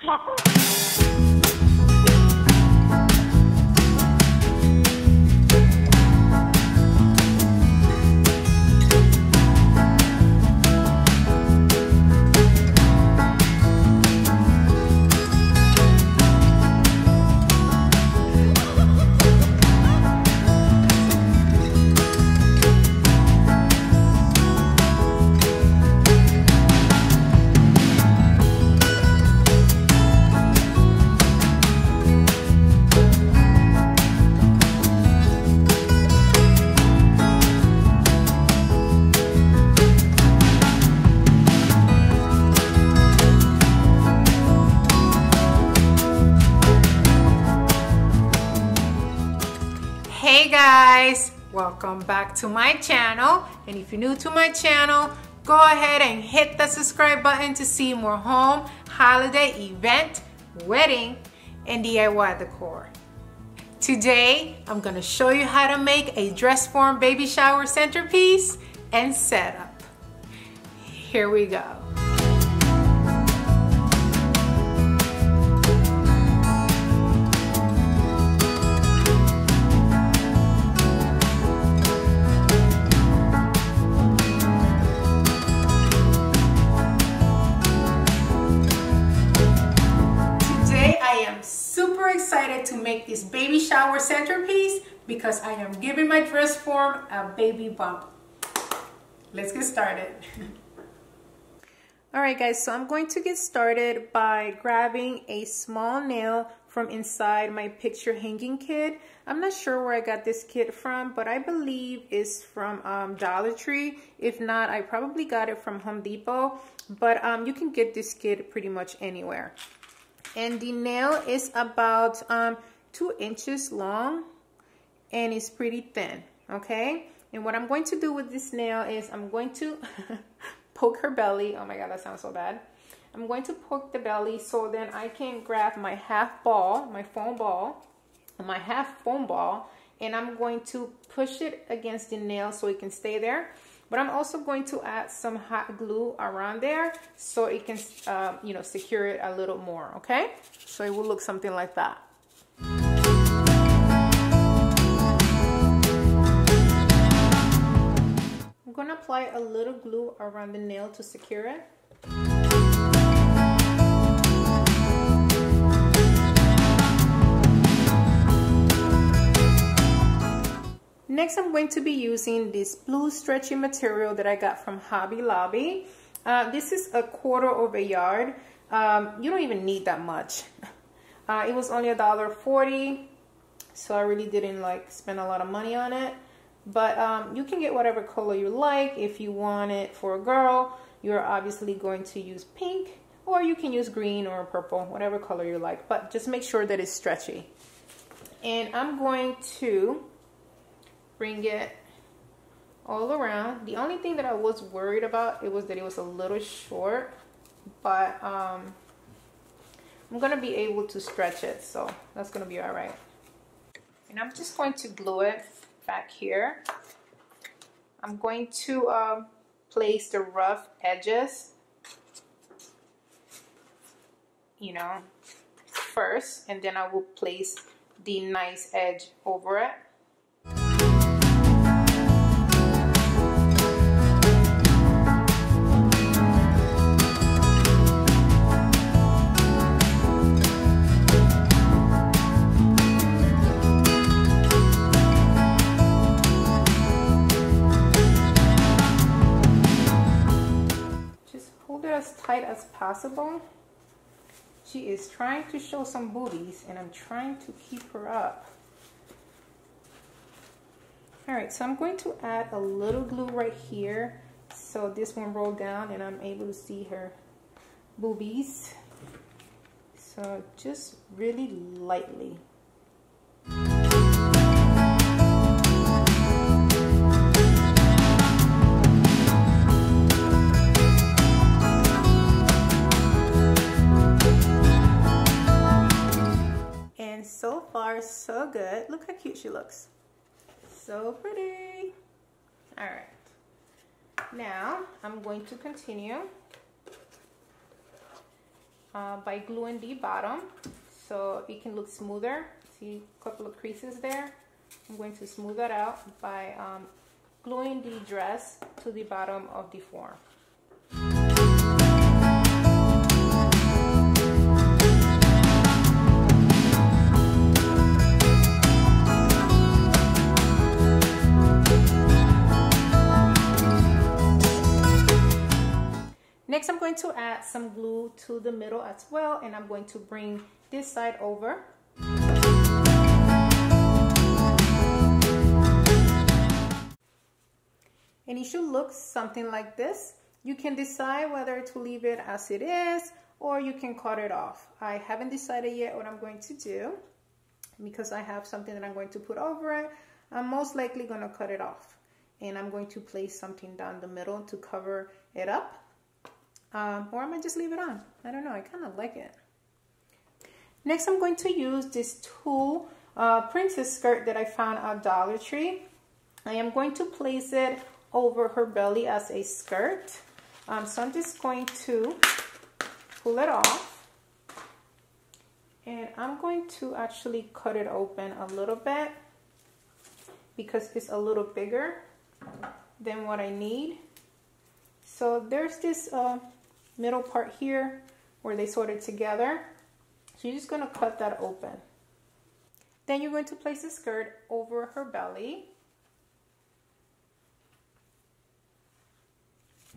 Hey guys, welcome back to my channel. And if you're new to my channel, go ahead and hit the subscribe button to see more home, holiday, event, wedding, and DIY decor. Today, I'm gonna show you how to make a dress form baby shower centerpiece and setup. Here we go. To make this baby shower centerpiece because I am giving my dress form a baby bump. Let's get started. Alright guys, so I'm going to get started by grabbing a small nail from inside my picture hanging kit. I'm not sure where I got this kit from, but I believe it's from um, Dollar Tree. If not, I probably got it from Home Depot, but um, you can get this kit pretty much anywhere and the nail is about um, two inches long and it's pretty thin okay? And what I'm going to do with this nail is I'm going to poke her belly. Oh my god that sounds so bad. I'm going to poke the belly so then I can grab my half ball my foam ball my half foam ball and I'm going to push it against the nail so it can stay there but I'm also going to add some hot glue around there so it can, uh, you know, secure it a little more, okay? So it will look something like that. I'm gonna apply a little glue around the nail to secure it. Next, I'm going to be using this blue stretchy material that I got from Hobby Lobby. Uh, this is a quarter of a yard. Um, you don't even need that much. Uh, it was only a dollar forty, so I really didn't like spend a lot of money on it. But um, you can get whatever color you like. If you want it for a girl, you're obviously going to use pink, or you can use green or purple, whatever color you like. But just make sure that it's stretchy. And I'm going to bring it all around. The only thing that I was worried about it was that it was a little short, but um, I'm gonna be able to stretch it, so that's gonna be all right. And I'm just going to glue it back here. I'm going to uh, place the rough edges, you know, first, and then I will place the nice edge over it. As tight as possible. She is trying to show some booties and I'm trying to keep her up. All right, so I'm going to add a little glue right here so this one roll down and I'm able to see her boobies. So just really lightly. So so good look how cute she looks so pretty all right now I'm going to continue uh, by gluing the bottom so it can look smoother. See a couple of creases there? I'm going to smooth that out by um, gluing the dress to the bottom of the form. Going to add some glue to the middle as well, and I'm going to bring this side over. And it should look something like this. You can decide whether to leave it as it is or you can cut it off. I haven't decided yet what I'm going to do because I have something that I'm going to put over it. I'm most likely going to cut it off and I'm going to place something down the middle to cover it up um, or I might just leave it on. I don't know. I kind of like it. Next, I'm going to use this tulle uh, princess skirt that I found at Dollar Tree. I am going to place it over her belly as a skirt. Um, so I'm just going to pull it off. And I'm going to actually cut it open a little bit because it's a little bigger than what I need. So there's this uh, middle part here where they sort it together. So you're just going to cut that open. Then you're going to place the skirt over her belly.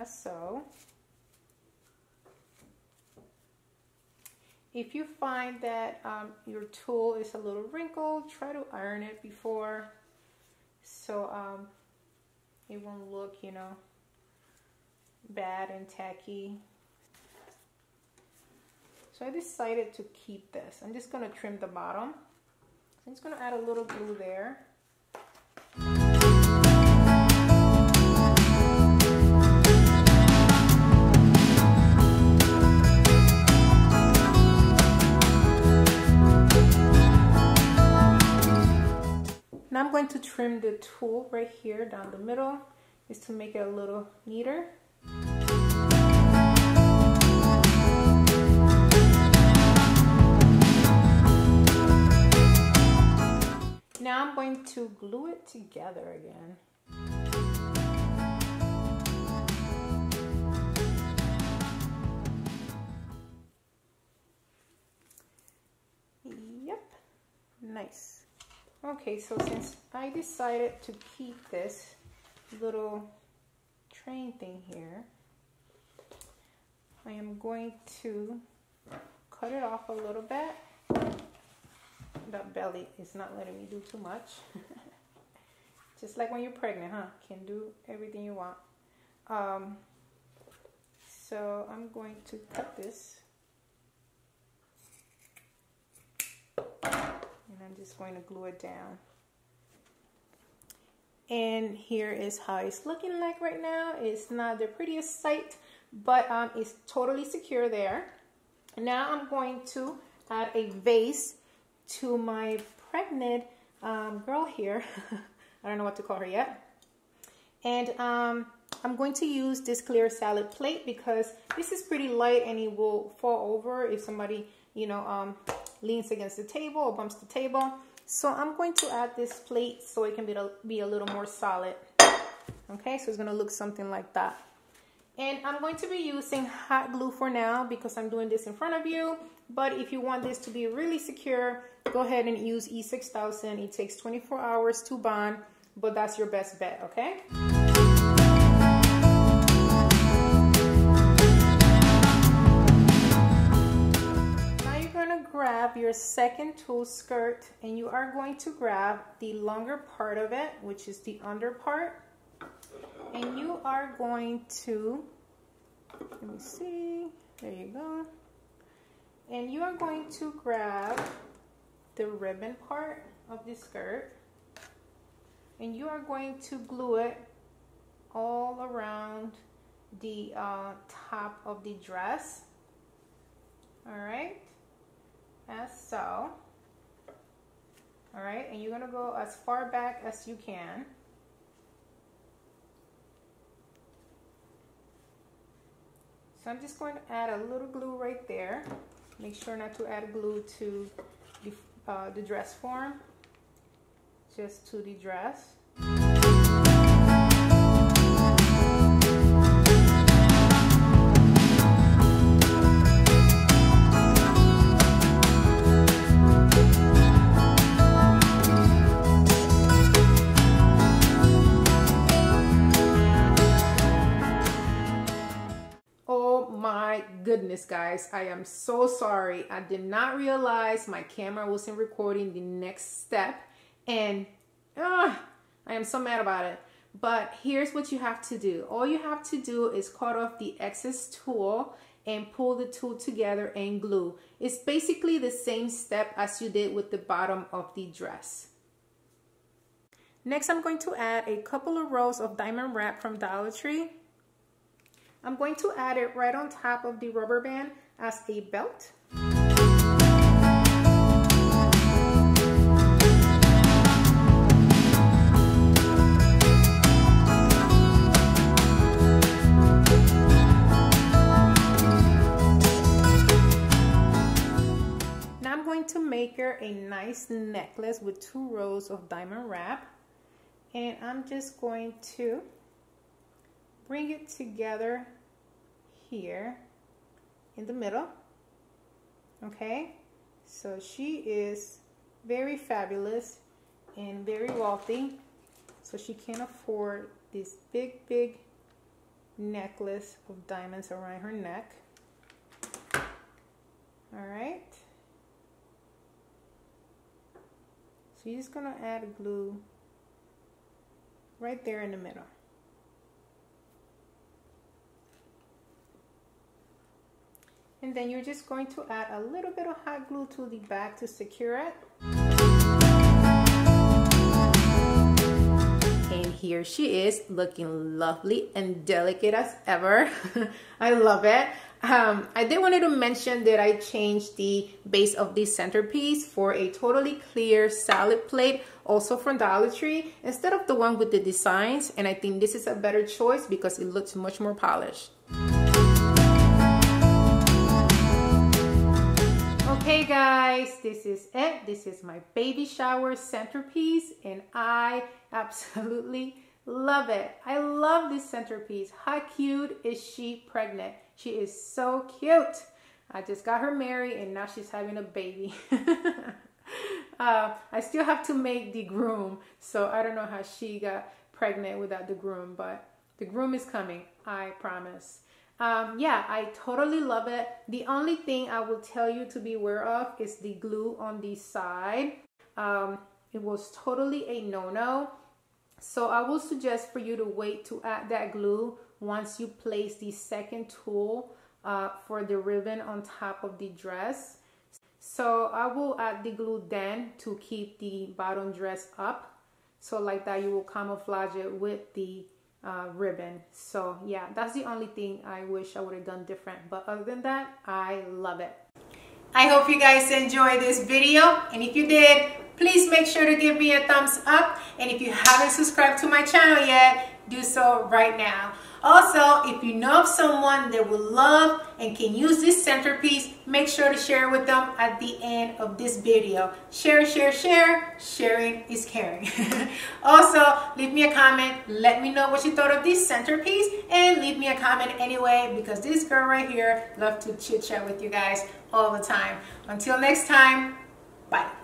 As so. If you find that um, your tulle is a little wrinkled, try to iron it before so um, it won't look, you know, bad and tacky. So I decided to keep this. I'm just going to trim the bottom. I'm just going to add a little glue there. Now I'm going to trim the tulle right here down the middle just to make it a little neater. Now I'm going to glue it together again. Yep, nice. Okay, so since I decided to keep this little train thing here, I am going to cut it off a little bit that belly is not letting me do too much. Just like when you're pregnant, huh? Can do everything you want. Um, so I'm going to cut this. And I'm just going to glue it down. And here is how it's looking like right now. It's not the prettiest sight, but um, it's totally secure there. Now I'm going to add a vase to my pregnant um, girl here. I don't know what to call her yet. And um, I'm going to use this clear salad plate because this is pretty light and it will fall over if somebody, you know, um, leans against the table or bumps the table. So I'm going to add this plate so it can be, be a little more solid. Okay, so it's going to look something like that. And I'm going to be using hot glue for now because I'm doing this in front of you. But if you want this to be really secure, go ahead and use E6000. It takes 24 hours to bond, but that's your best bet, okay? Now you're gonna grab your second tulle skirt and you are going to grab the longer part of it, which is the under part. And you are going to, let me see, there you go and you are going to grab the ribbon part of the skirt. And you are going to glue it all around the uh, top of the dress. All right as so. All right and you're going to go as far back as you can. So I'm just going to add a little glue right there. Make sure not to add glue to the, uh, the dress form, just to the dress. Goodness, guys. I am so sorry. I did not realize my camera wasn't recording the next step. And uh, I am so mad about it. But here's what you have to do. All you have to do is cut off the excess tulle and pull the tulle together and glue. It's basically the same step as you did with the bottom of the dress. Next, I'm going to add a couple of rows of diamond wrap from Dollar Tree. I'm going to add it right on top of the rubber band as a belt. Now I'm going to make her a nice necklace with two rows of diamond wrap. And I'm just going to bring it together here in the middle okay? So she is very fabulous and very wealthy. So she can afford this big big necklace of diamonds around her neck. All right. So you're just gonna add glue right there in the middle and then you're just going to add a little bit of hot glue to the back to secure it. And here she is looking lovely and delicate as ever. I love it. Um, I did wanted to mention that I changed the base of the centerpiece for a totally clear salad plate also from Dollar Tree instead of the one with the designs and I think this is a better choice because it looks much more polished. Hey guys, this is it. This is my baby shower centerpiece and I absolutely love it. I love this centerpiece. How cute is she pregnant? She is so cute. I just got her married and now she's having a baby. uh, I still have to make the groom, so I don't know how she got pregnant without the groom, but the groom is coming, I promise. Um, yeah, I totally love it. The only thing I will tell you to be aware of is the glue on the side. Um, it was totally a no-no. So I will suggest for you to wait to add that glue once you place the second tulle uh, for the ribbon on top of the dress. So I will add the glue then to keep the bottom dress up. So like that you will camouflage it with the uh, ribbon. So yeah, that's the only thing I wish I would have done different. But other than that, I love it. I hope you guys enjoyed this video. And if you did, please make sure to give me a thumbs up. And if you haven't subscribed to my channel yet, do so right now. Also, if you know of someone that would love and can use this centerpiece, make sure to share with them at the end of this video. Share, share, share. Sharing is caring. also, leave me a comment. Let me know what you thought of this centerpiece and leave me a comment anyway because this girl right here love to chit chat with you guys all the time. Until next time, bye.